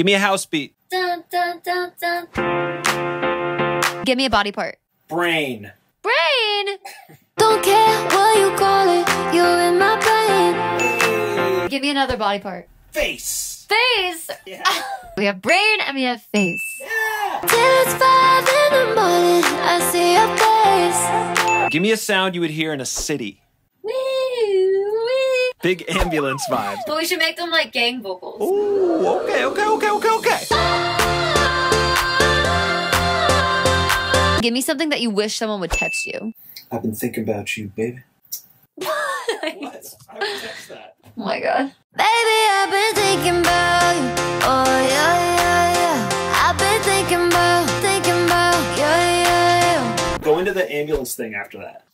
Give me a house beat. Dun, dun, dun, dun. Give me a body part. Brain. Brain. Don't care what you call it, you're in my brain. Give me another body part. Face. Face. Yeah. We have brain and we have face. Till it's five in the morning, I see your face. Give me a sound you would hear in a city. Wee, wee. Big ambulance vibes. But we should make them like gang vocals. Ooh, okay, okay, okay, okay, okay. Give me something that you wish someone would text you. I've been thinking about you, baby. What? I would text that. Oh my god. Baby, I've been thinking about you. Oh, yeah, yeah, yeah. I've been thinking about, thinking about, yeah, yeah, yeah. Go into the ambulance thing after that.